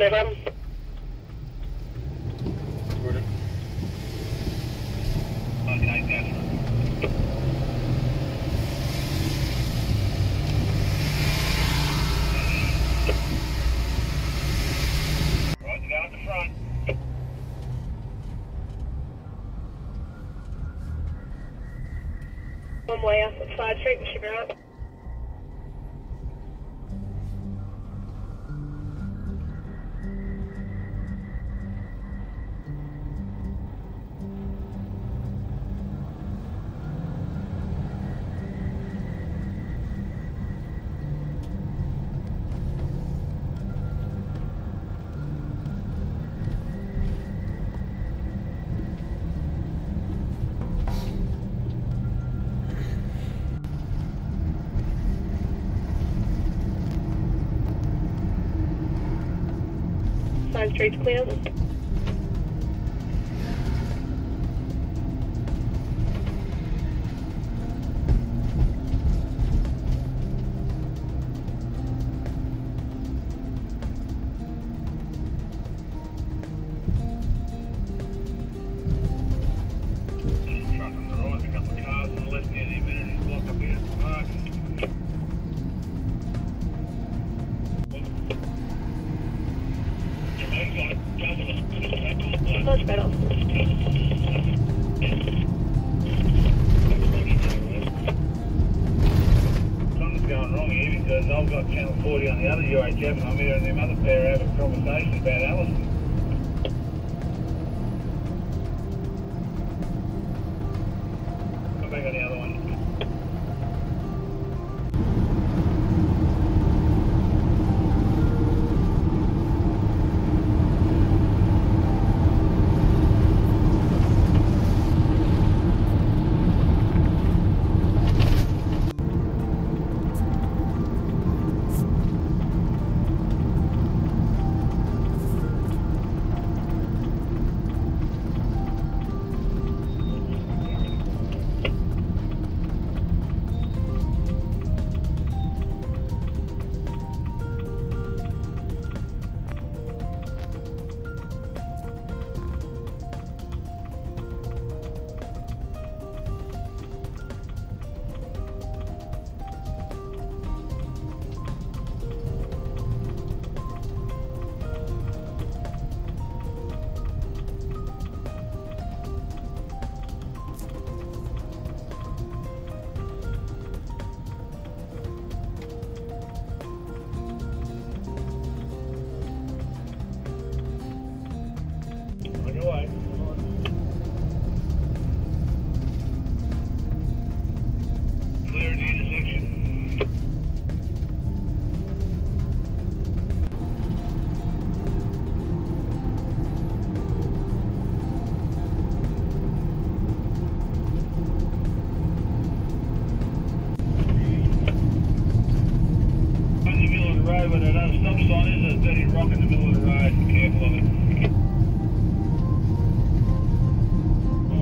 No problem. Good. Side Street's clear. Much better. Something's wrong here because I've got channel 40 on the other UHF and I'm hearing them other pair have a conversation about Alison. Sign is, there's a rock in the middle of the road. Careful of it.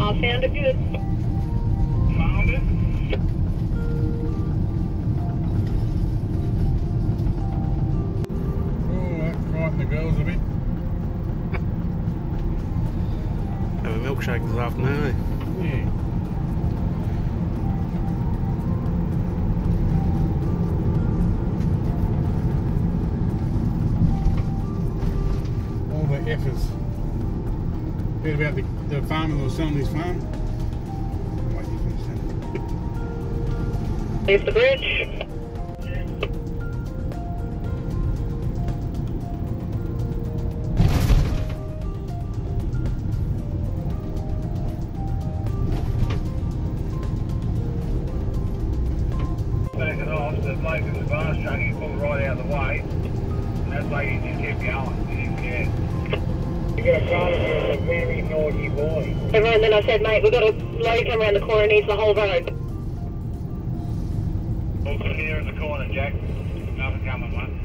I found it good. Found it? Oh, that frightened the girls a bit. Have a milkshake this afternoon, eh? All the efforts. Heard about the, the farmer that was selling his farm? Wait, you finish that. Leave the bridge. Back it off, the bloke in the advance truck, he pulled right out of the way. And that lady just kept going, he didn't care. You got a car here, a very naughty boy. Everyone, then I said, mate, we've got a lorry come around the corner, and needs the whole road. Look here in the corner, Jack. Another coming one.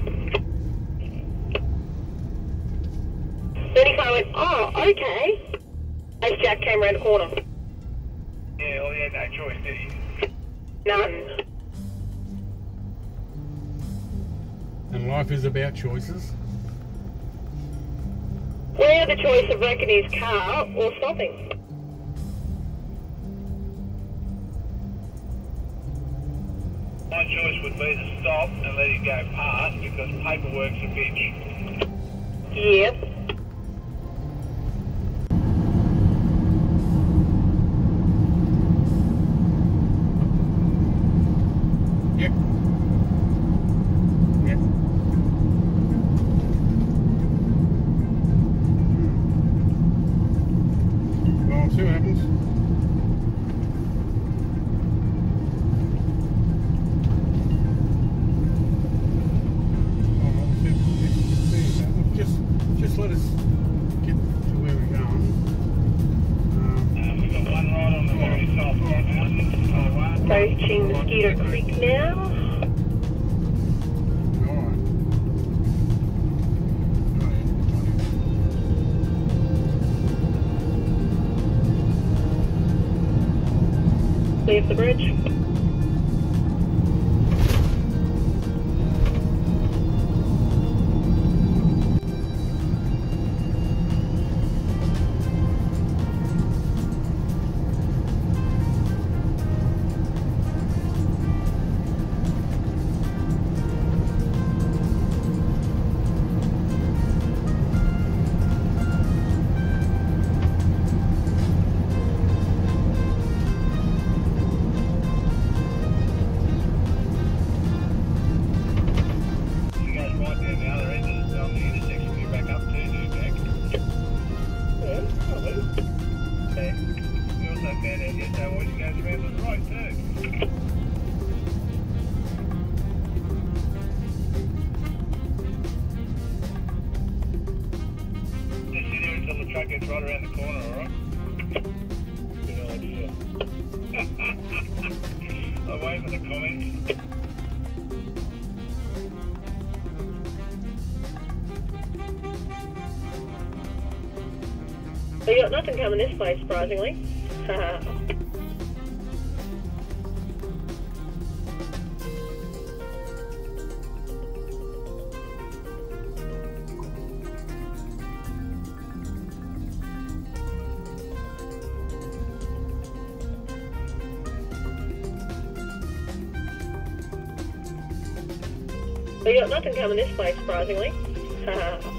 Then he kind of went, oh, okay. As Jack came around the corner. Yeah, well, he had no choice, did he? None. And life is about choices. We have the choice of wrecking his car or stopping. My choice would be to stop and let him go past because paperwork's a bitch. Yep. Mosquito Creek now. Also found out yesterday you guys around to the right too. Just sit here until the truck gets right around the corner, alright? Good idea. I'll wait for the comments. We got nothing coming this way, surprisingly. We got nothing coming this way, surprisingly.